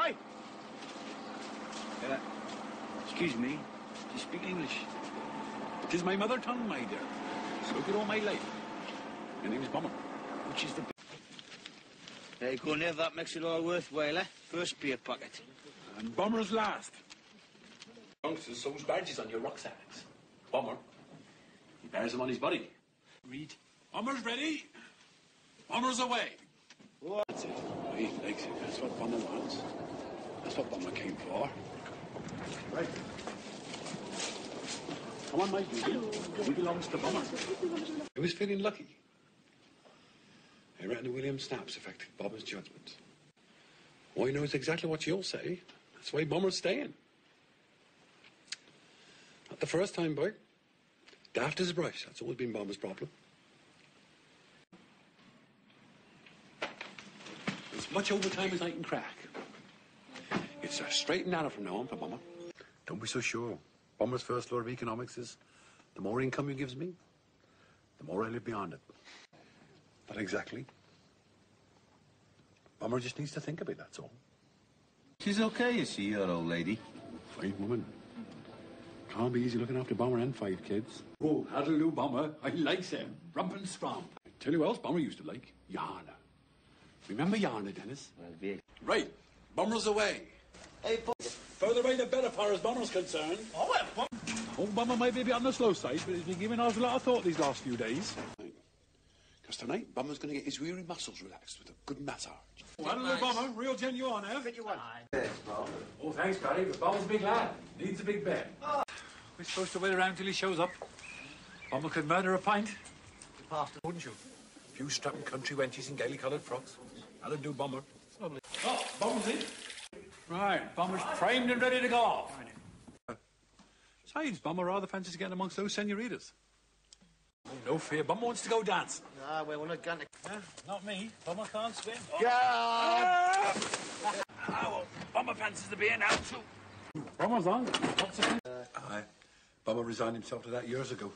Hi. Uh, excuse me, do you speak English? It is my mother tongue, my dear. Spoke it all my life. My name's Bomber. Which is the... There you go, Nev, that makes it all worthwhile, eh? First beer pocket. And Bomber's last. Youngsters sews badges on your rucksacks. Bomber, he bears them on his body. Read. Bomber's ready. Bomber's away. That's it. He likes it. That's what Bomber wants. That's what Bomber came for. Right. Come on, Mike. We belongs to Bomber. I was feeling lucky. I reckon the William schnapps affected Bomber's judgment. Oh, he knows exactly what you'll say. That's why Bomber's staying. Not the first time, boy. Daft as a brush. That's always been Bomber's problem. Much overtime as I can crack. It's a straight and narrow from now on for Bomber. Don't be so sure. Bomber's first law of economics is the more income you gives me, the more I live beyond it. Not exactly. Bomber just needs to think a bit, that's all. She's okay, you see, your old lady. Fine woman. Can't be easy looking after Bomber and five kids. Oh, that'll do, Bomber. I likes him. Rump and strong. Tell you what else Bomber used to like? Yarna. Remember Yarna, Dennis? Right. Bomber's away. Hey, Bo- Further away the better far as Bomber's concerned. Oh, well, Bum- Oh, Bomber might be a bit on the slow side, but he's been giving us a lot of thought these last few days. Because tonight, Bomber's going to get his weary muscles relaxed with a good massage. Oh, that'll do, Bomber. Real genuine, eh? Fit you want. Oh, thanks, Barry, but Bomber's a big lad. Needs a big bed. We're supposed to wait around till he shows up. Bummer could murder a pint. Past it, wouldn't you? A few strapping country wenches in gaily coloured frocks. That'll do, Bomber. Lovely. Oh, Bomber's in. Right, Bomber's primed and ready to go off. Besides, Bomber rather fancies getting amongst those senoritas. Oh, no fear, Bomber wants to go dance. Ah, well, we're not going to. Not me. Bomber can't swim. Yeah! Ah, well, Bomber fancies the beer now, too. Bomber's on. What's the Aye. Bomber resigned himself to that years ago.